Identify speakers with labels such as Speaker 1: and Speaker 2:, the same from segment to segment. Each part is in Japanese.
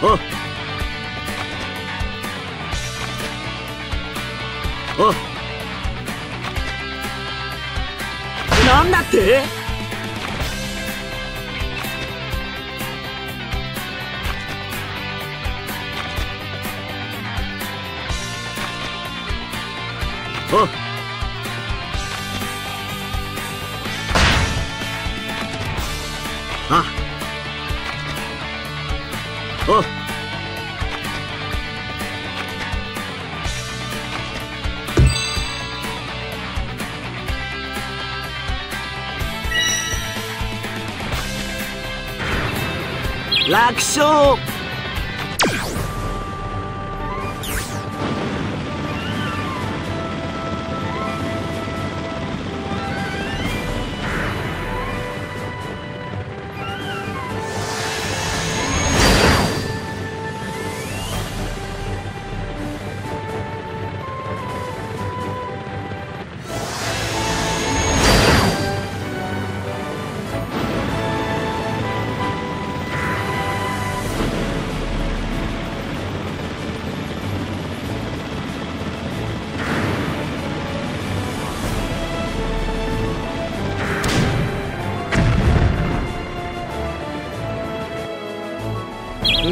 Speaker 1: おおなんだって？楽勝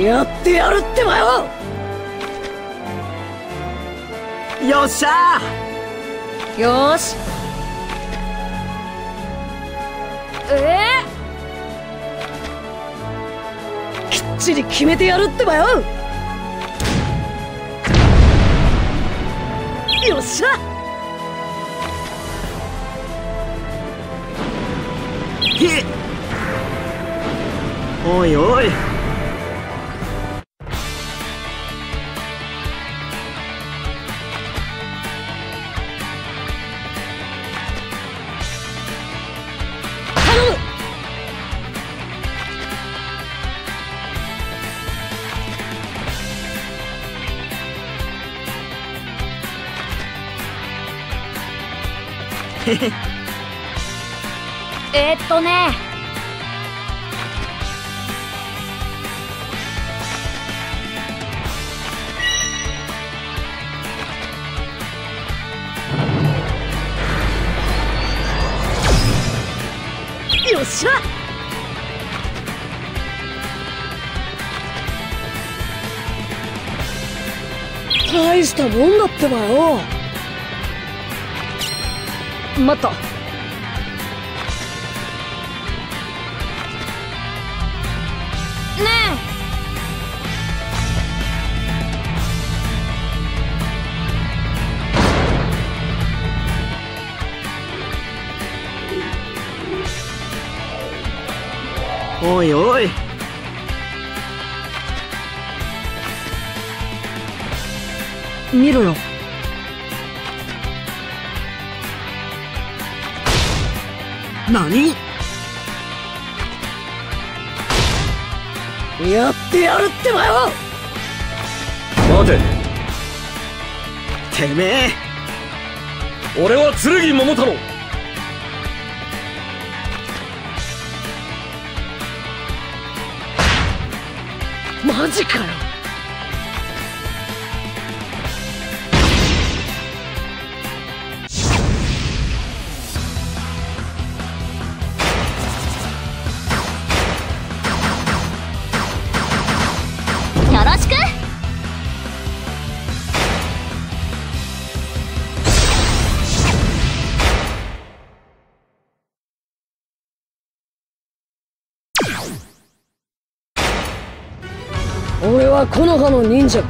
Speaker 2: やってやるってばよ。
Speaker 1: よっしゃ。
Speaker 2: よーし。え？ー、きっちり決めてやるってばよ。よっしゃ。
Speaker 1: へおいおい
Speaker 2: えーっとね。よっしゃ。大したもんだってばよ。待った。
Speaker 1: おいおい。
Speaker 2: え見ろよ。
Speaker 1: 何？
Speaker 2: やってやるってばよ。
Speaker 3: 待て。
Speaker 1: てめえ。
Speaker 3: 俺は剣桃太郎
Speaker 2: ジかよ。は木の葉の忍者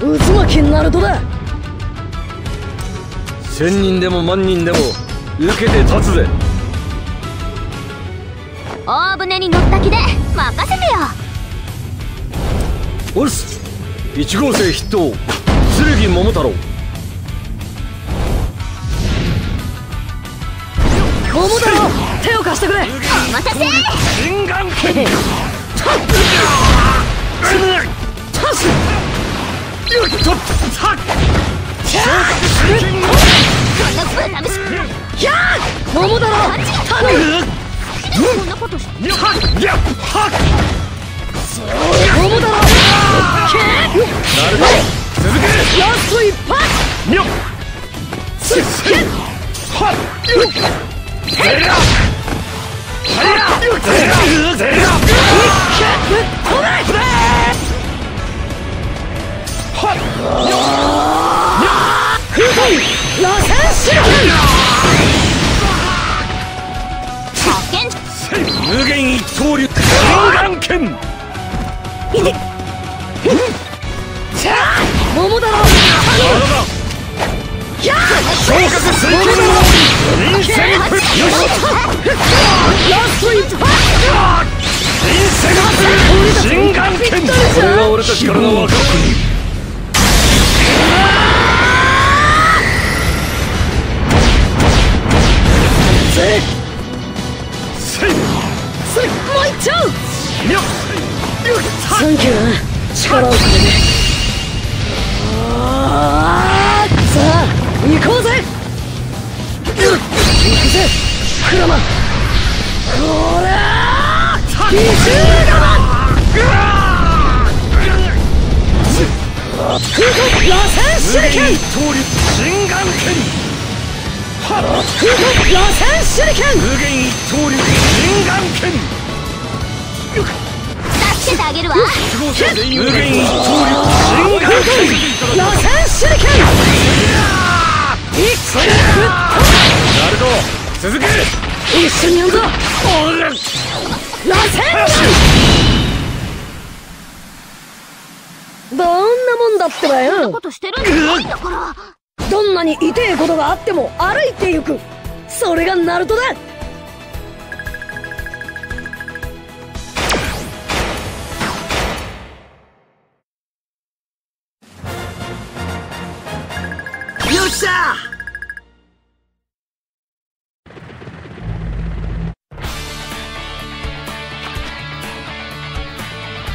Speaker 2: 渦巻きナルトだ。
Speaker 3: 千人でも万人でも受けて立つぜ。
Speaker 4: 大船に乗った気で任せてよ。
Speaker 3: おるす。1号生筆頭剣桃太郎。
Speaker 2: 桃太郎手を貸してくれ。
Speaker 4: お待たせ
Speaker 5: ゼラ無限一刀流金眼剣
Speaker 2: 桃太郎
Speaker 5: 昇格水拳の臨戦プよし
Speaker 2: ラスト一発
Speaker 5: 臨戦プ心眼剣これが俺たちからの若国
Speaker 2: 力をくれてあさあ行こうぜ行くぜクラマンこれービシューガマ空飛螺旋手裏剣
Speaker 5: 一刀流心眼剣はっ
Speaker 2: 空飛螺旋手裏剣
Speaker 5: 無限一刀流心眼剣
Speaker 4: あげるわ。
Speaker 5: 無限一刀流心眼剣
Speaker 2: 螺旋手裏剣いく
Speaker 5: ナルト続け。
Speaker 2: 一緒にやんぞ螺旋丸どんなもんだってばよ。
Speaker 4: ことしてるんじゃないんだ。から
Speaker 2: どんなに痛えことがあっても歩いてゆく。それがナルトだ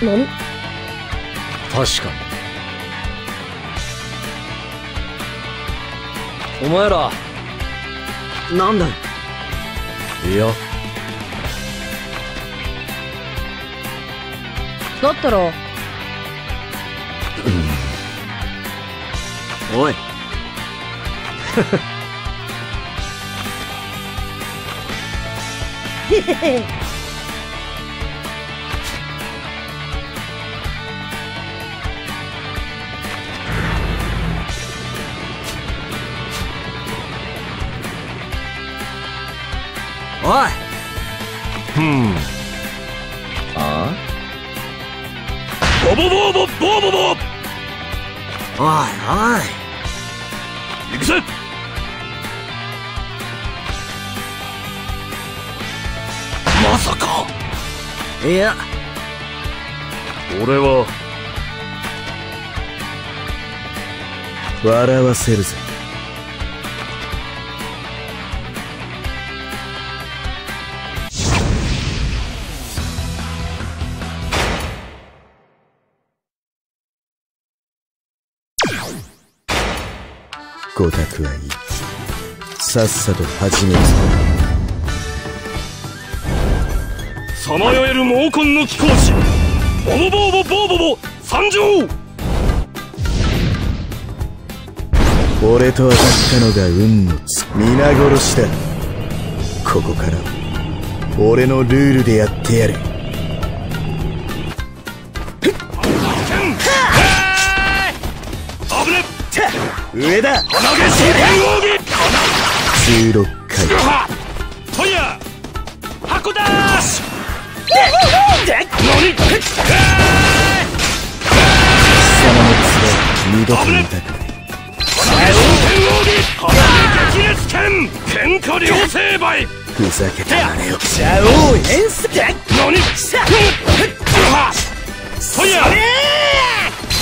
Speaker 2: 何
Speaker 5: 確かに。お前ら。
Speaker 1: なんだ
Speaker 5: い？や。
Speaker 2: だったら。
Speaker 1: おい。
Speaker 2: へ
Speaker 1: おい。
Speaker 5: うんあボボボボボボボ
Speaker 1: おいおい
Speaker 5: 行くぜまさか
Speaker 1: いや
Speaker 5: 俺は
Speaker 6: 笑わせるぜごたくはいいさっさと始めるぞ
Speaker 5: さまよえる猛根の貴公子。ボボボボボボボ参上。
Speaker 6: 俺と当たったのが運のつ皆殺しだ。ここからは俺のルールでやってやれ上だ。
Speaker 5: 投げ真剣奥義
Speaker 6: 16回
Speaker 5: はファイヤー箱だーし何
Speaker 6: 貴様の面二度と見たくない
Speaker 5: 喧嘩両成敗
Speaker 6: ふざけた真似を
Speaker 1: じゃおう変す
Speaker 5: 何はファイヤー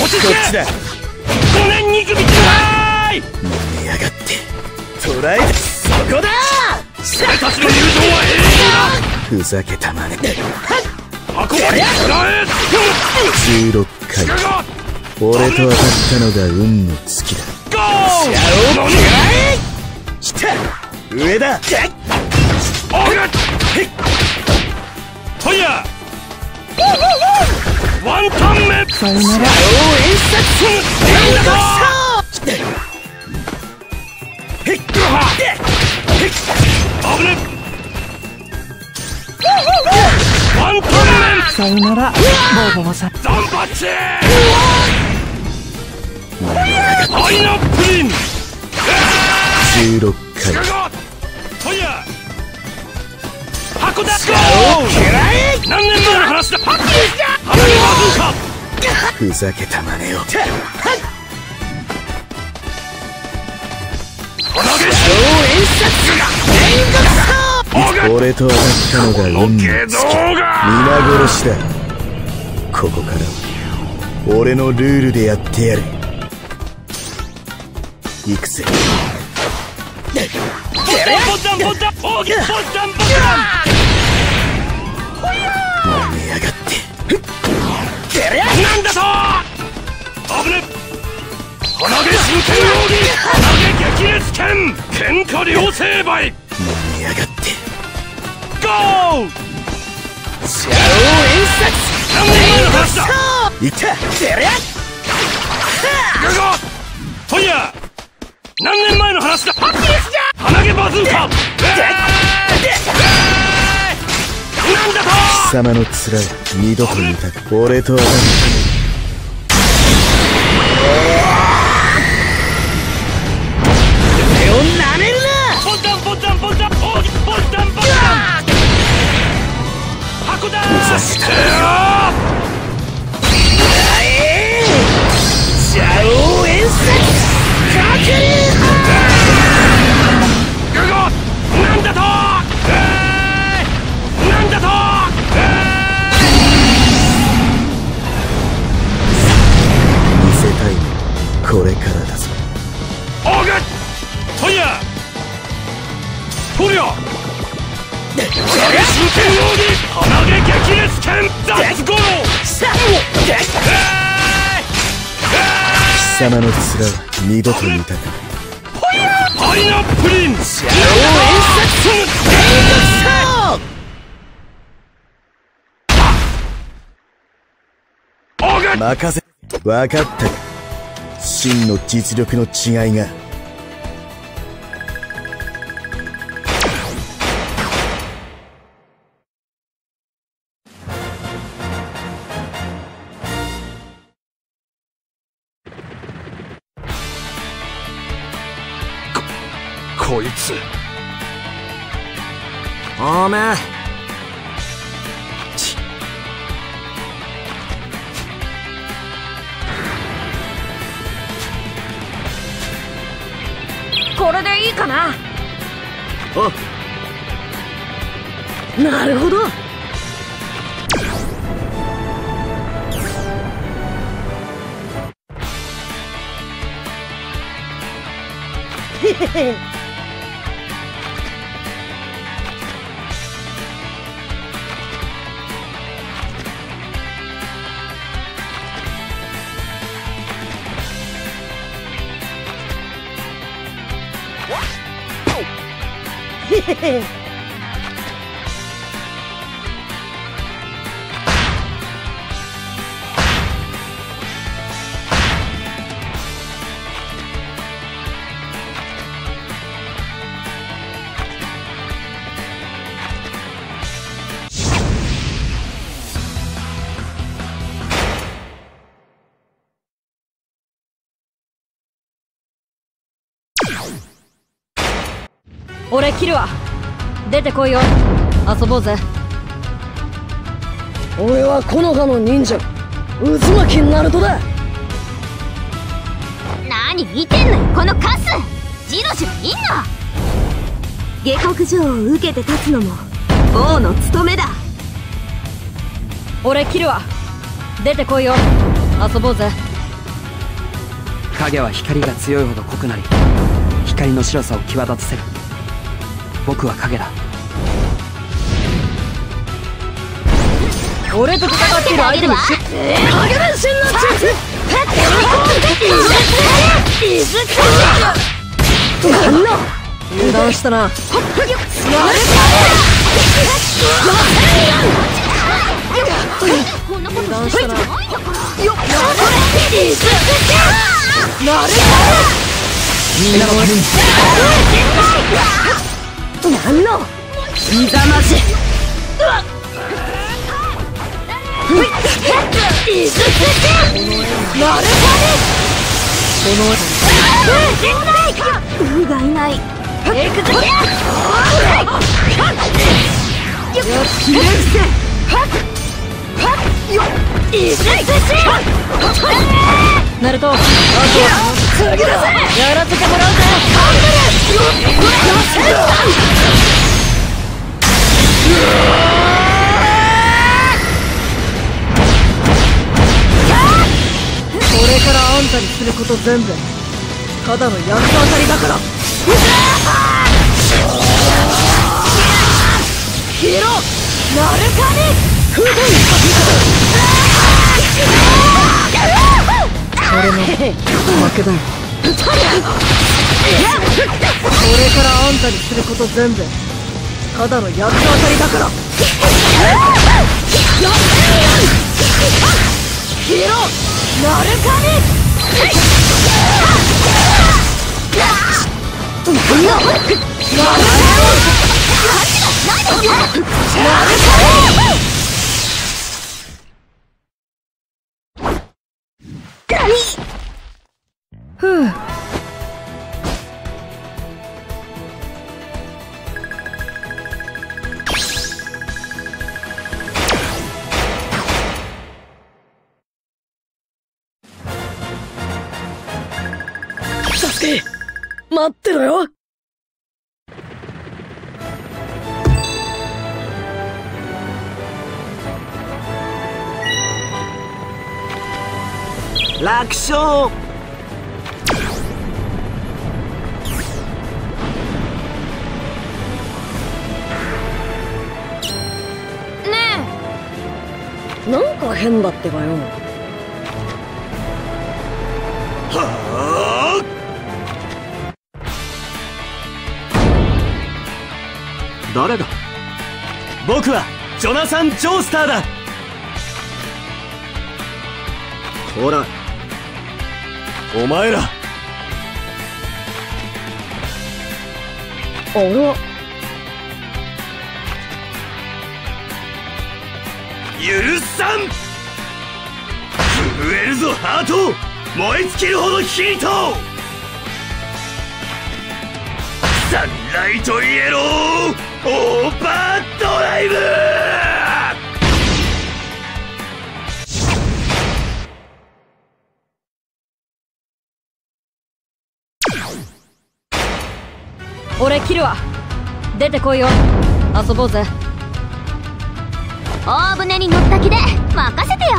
Speaker 5: 落ち着け
Speaker 6: こっちだ
Speaker 5: 五年肉引きだーい。
Speaker 6: 舐めやがって。捕らえたそこだ。
Speaker 5: 俺たちの友情は永遠
Speaker 6: ふざけた真似
Speaker 5: だ箱はらえ
Speaker 6: 16回。
Speaker 5: が
Speaker 6: 俺と当たったのが運の月だ。
Speaker 5: ゴー何
Speaker 6: 来た。上だ。
Speaker 5: オフファイヤーワンタン目
Speaker 7: さよなら。
Speaker 5: なんだと危ねワンタン目
Speaker 7: さよならボーボーさん。
Speaker 5: ザンパチパイナップリン
Speaker 6: 16回
Speaker 5: ガゴトイヤ箱だ何年前の話だ
Speaker 6: ふざけた真似を俺と当たったのが運の尽き皆殺しだここからは。俺のルールでやってやる。行くぜ。
Speaker 5: ボタンボタンボタンボタン
Speaker 6: やがって
Speaker 5: なんだと危ね鼻毛真剣奥義鼻毛激烈剣喧嘩両成敗。
Speaker 6: 舐めやがって。
Speaker 5: ゴー！何年前の話だ
Speaker 6: い。った
Speaker 5: グゴトイヤ何年前の話だ？ハッキーじゃ鼻毛バズーカ。なんだと
Speaker 6: 貴様の面を二度と見たく俺と当たっ
Speaker 5: 箱だグ
Speaker 6: 様の面は二度と見たくない。
Speaker 5: パイナップリンオーグ
Speaker 6: 任せ。分かった。か真の実力の違いが
Speaker 5: こいつ。
Speaker 1: おめえ。
Speaker 7: これでいいかな？
Speaker 1: お
Speaker 7: なるほど Yeah. 俺切るわ。出てこいよ。遊ぼうぜ。俺は木の葉の忍者。渦巻きナルトだ。
Speaker 4: 何言ってんのよ。このカス。ジロジロいんな下克上を受けて立つのも王の務めだ。
Speaker 7: 俺切るわ。出てこいよ。遊ぼうぜ。
Speaker 8: 影は光が強いほど濃くなり光の白さを際立たせる僕は影だ。
Speaker 7: 俺と戦ってる。相手にし影分身の術なんだ油断したな油断したな
Speaker 2: みんなのために
Speaker 7: なんのいざましなる
Speaker 4: ウーがいない
Speaker 7: エクゼよっひれ伏せはっはっよっいずナルトあとは次だぜやらせてもらうぜたにすること全部ただの役当たりだから。ヒロナルカに。不動俺の負けだよからあんたにすること全部ただの役当たりだから。ヒロナルカにふう。待ってろよ。
Speaker 1: 楽勝。
Speaker 4: ね
Speaker 7: なんか変だってばよ
Speaker 1: 誰だ？僕はジョナサン・ジョースターだ。ほらお前ら。
Speaker 7: あら
Speaker 9: 許さん。震えるぞハート燃え尽きるほどヒートサンライトイエローオーバードライブ!
Speaker 7: 俺切るわ。出てこいよ。遊ぼうぜ。
Speaker 4: 大船に乗った気で任せてよ。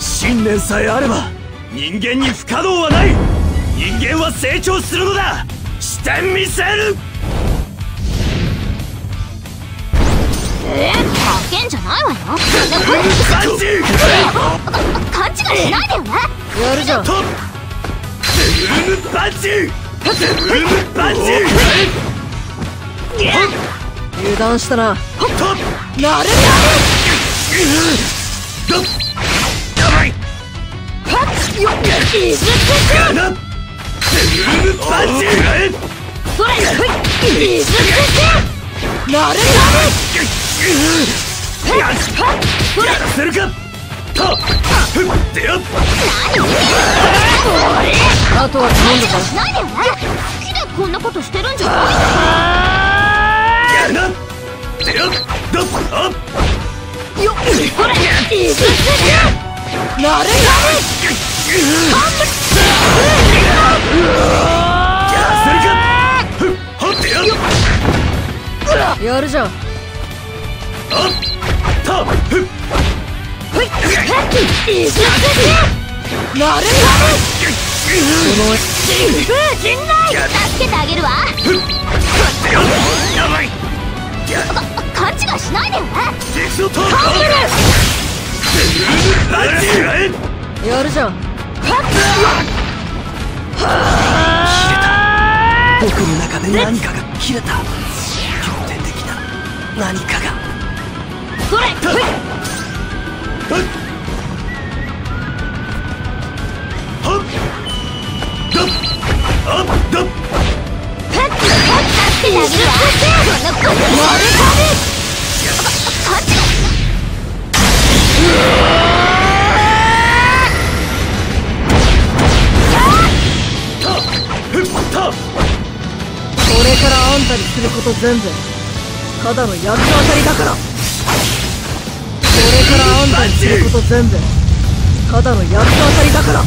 Speaker 9: 信念さえあれば人間に不可能はない。人間は成長するのだしてみせる！
Speaker 4: え？ー、かけんじゃないわよ。勘違いしないでよね。
Speaker 7: やるじゃん。
Speaker 9: ルムバンジーゼブルムバンジー
Speaker 7: 油断したな。
Speaker 9: と
Speaker 7: なる
Speaker 9: どっやばい
Speaker 7: よいず
Speaker 9: やな
Speaker 7: それなる
Speaker 9: やらせるかとふってよ
Speaker 7: あとは頼んだから
Speaker 4: こんなことしてるんじゃない
Speaker 9: やるなてよどっあ
Speaker 7: よそれ
Speaker 9: やる
Speaker 7: じゃん。
Speaker 9: あとふ
Speaker 7: い。ずなる
Speaker 4: 助けてあげるわ
Speaker 9: てよやばい。
Speaker 4: 勘違い。しない。でね
Speaker 9: 激走とゼブル
Speaker 7: やるじゃん
Speaker 1: 僕の中で何かが切れた。仰天的な。何かが。
Speaker 7: それ。ふいこれからあんたにすること全部ただの役当たりだから。これからあんたにすること全部ただの役当たりだから。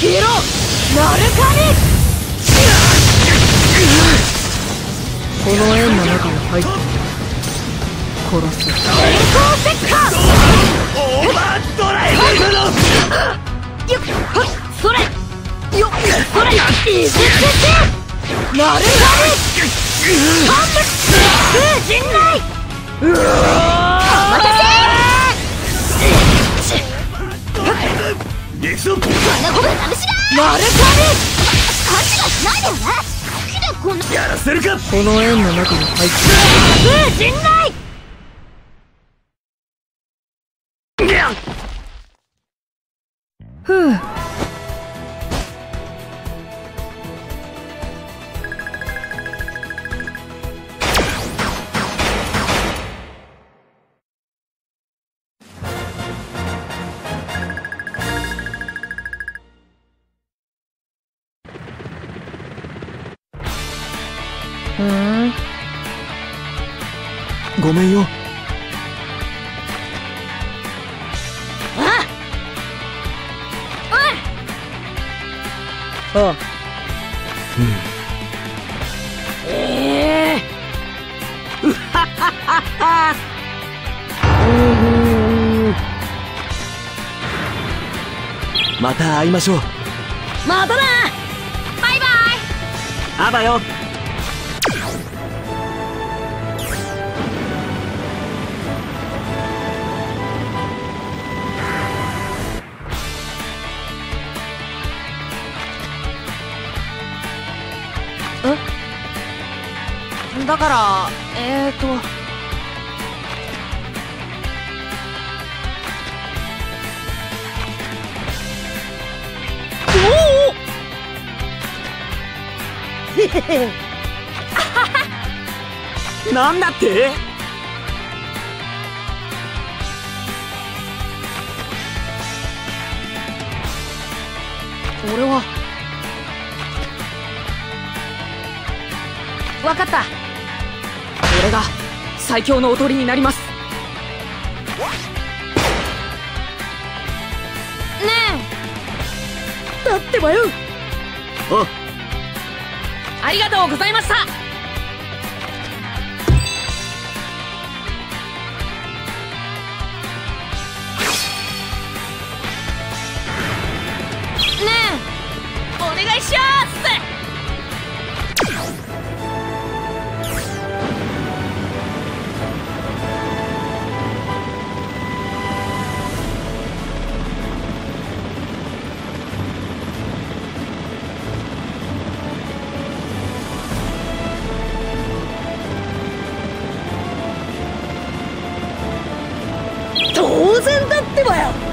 Speaker 7: 消えろナルカニこの円の中に入って。殺す
Speaker 1: オーバードライブの
Speaker 4: よっそれよっそれいせてて
Speaker 7: ナル
Speaker 4: 半分風陣内お待たせ
Speaker 1: 行くぞ
Speaker 4: こんなこと試しだ
Speaker 7: ナル
Speaker 4: 勘違いしないでよねでこんな
Speaker 1: やらせるか
Speaker 7: この円の中に入って。
Speaker 4: 風陣内
Speaker 7: ふう。うん。
Speaker 1: ごめんよ
Speaker 7: ああ
Speaker 1: また会いましょう。
Speaker 7: またな
Speaker 4: バイバイ。
Speaker 1: あばよ
Speaker 7: だから。えーと。
Speaker 1: なんだって？
Speaker 7: 俺は。
Speaker 10: わかった俺が最強の踊りになります。
Speaker 7: だってばよ
Speaker 1: お
Speaker 10: ありがとうございました。ねえ。お願いします
Speaker 7: Well.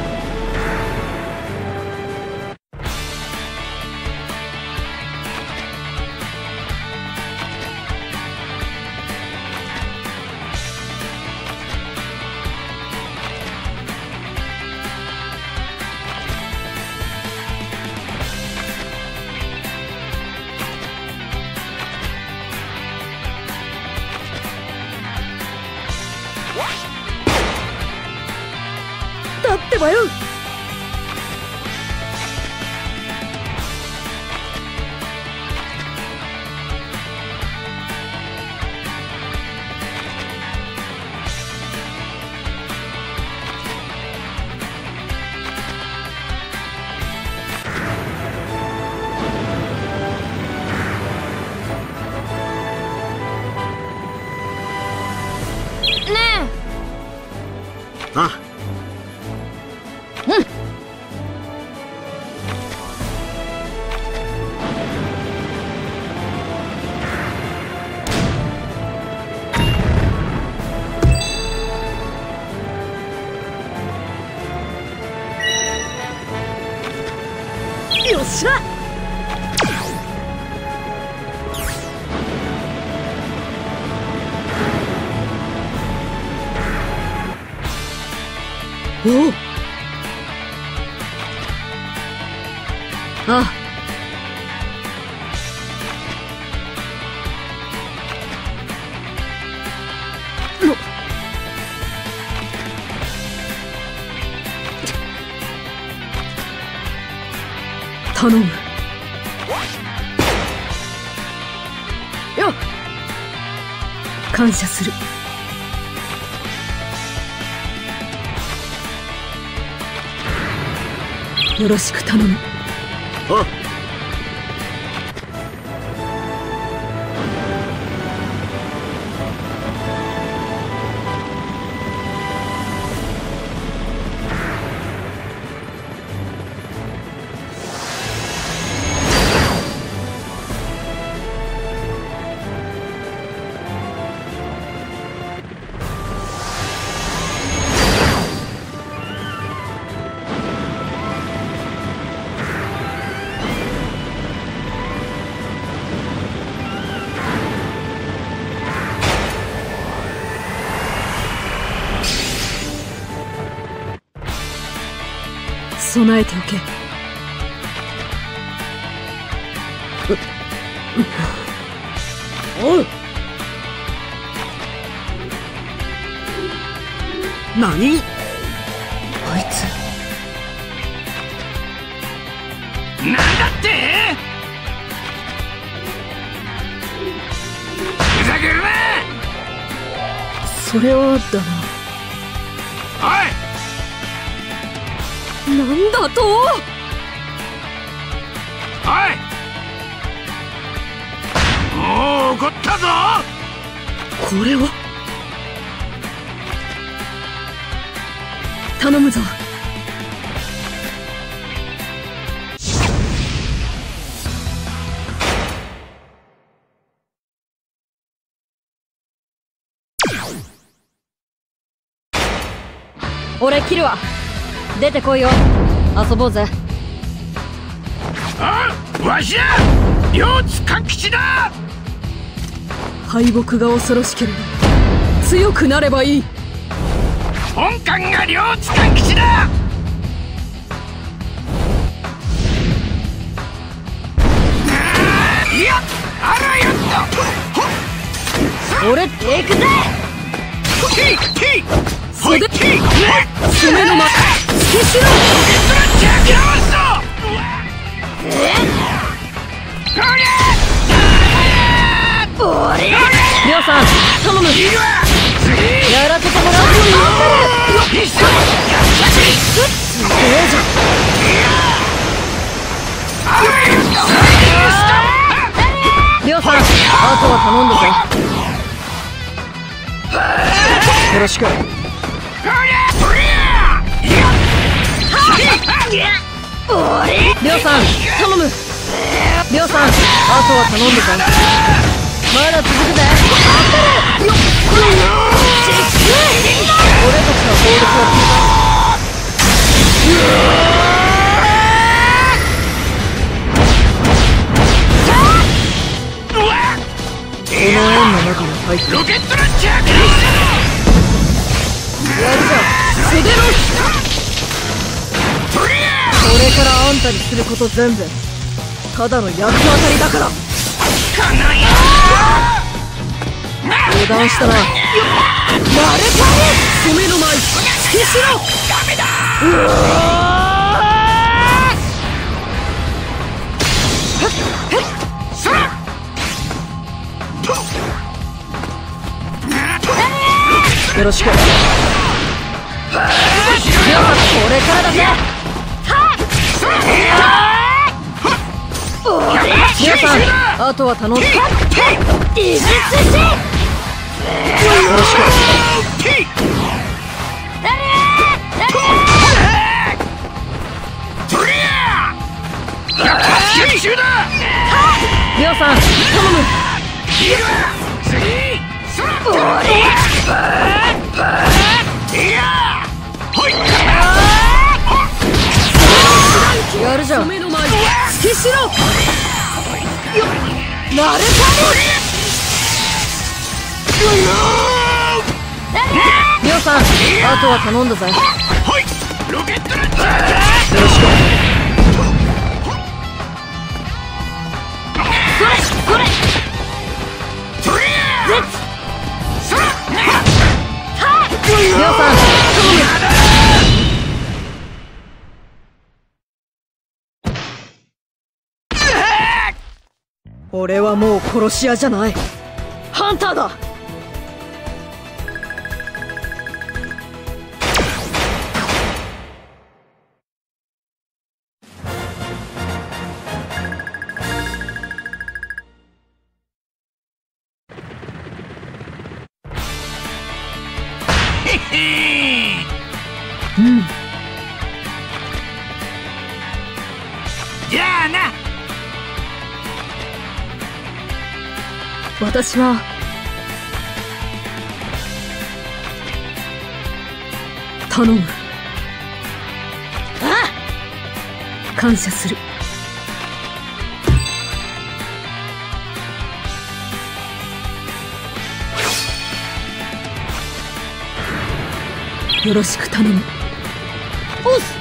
Speaker 7: 感謝する。よろしく頼む。
Speaker 1: あ
Speaker 7: 備えておけ。おう
Speaker 1: 何？
Speaker 7: あいつ。
Speaker 3: なんだって？ふざけるな！
Speaker 7: それはだ
Speaker 3: お
Speaker 7: ななんだと？
Speaker 3: おい。もう怒ったぞ。
Speaker 7: これは？頼むぞ。俺切るわ出てこいよ。遊ぼうぜ。
Speaker 3: あわしや両津勘吉だ。
Speaker 7: 敗北が恐ろしければ強くなればいい。
Speaker 3: 本艦が両津勘吉だいやあらよっ
Speaker 7: 俺って行くぜ
Speaker 3: とキーキーほいキーね
Speaker 7: 攻めの間突きしろ
Speaker 3: ジャッキャーソこりゃ
Speaker 7: りょうさん頼む
Speaker 3: いるわ次
Speaker 7: やらせてもらうよ
Speaker 3: 一緒に
Speaker 7: すげえじゃんりょうさんあとは頼んだぜよろしく。りょうさん頼むりょうさんあとは頼んだぜまだ続くぜ俺たちの攻撃はこの円の中に入って
Speaker 3: ロケットランチャー
Speaker 7: やるじゃん素手のこれからあんたにすること全部ただの役当たりだから。油断したな。よっマレパレ染めの舞突きしろ。ダメだよろしくれからだぜりょうさんあとは頼んだよろしく。りょうさん頼むやるじゃん。
Speaker 11: 目の前に突きしろ。よなれたりょうさんあとは頼んだぜ。
Speaker 3: はいロケットランチャ
Speaker 2: これ
Speaker 11: りょうさん俺はもう殺し屋じゃない。ハンターだ。私は頼む。あ感謝する。よろしく頼む。
Speaker 2: おっ。す